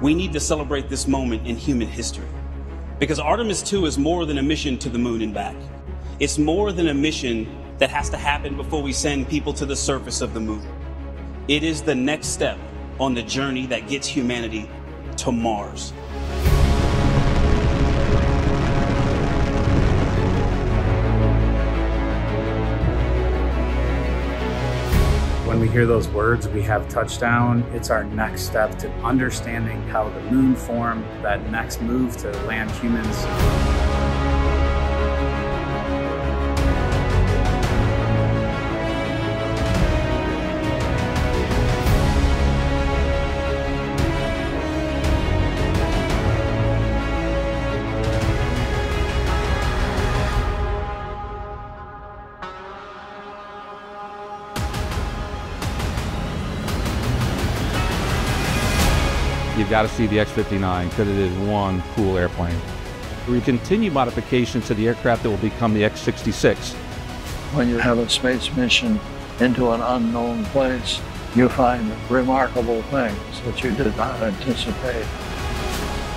we need to celebrate this moment in human history. Because Artemis 2 is more than a mission to the moon and back. It's more than a mission that has to happen before we send people to the surface of the moon. It is the next step on the journey that gets humanity to Mars. When we hear those words, we have touchdown. It's our next step to understanding how the moon formed, that next move to land humans. You've got to see the X-59 because it is one cool airplane. We continue modifications to the aircraft that will become the X-66. When you have a space mission into an unknown place, you find remarkable things that you did not anticipate.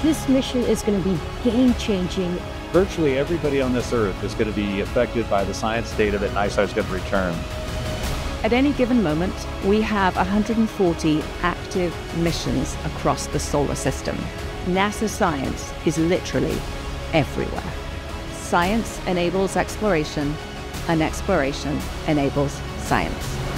This mission is going to be game changing. Virtually everybody on this Earth is going to be affected by the science data that NISAR is going to return. At any given moment, we have 140 active missions across the solar system. NASA science is literally everywhere. Science enables exploration, and exploration enables science.